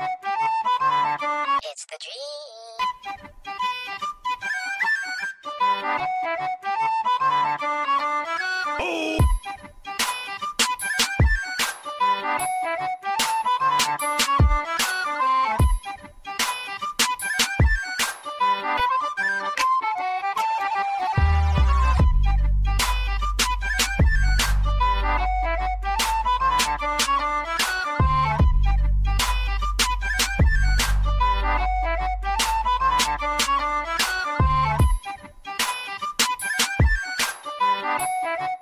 It's the dream. Thank you.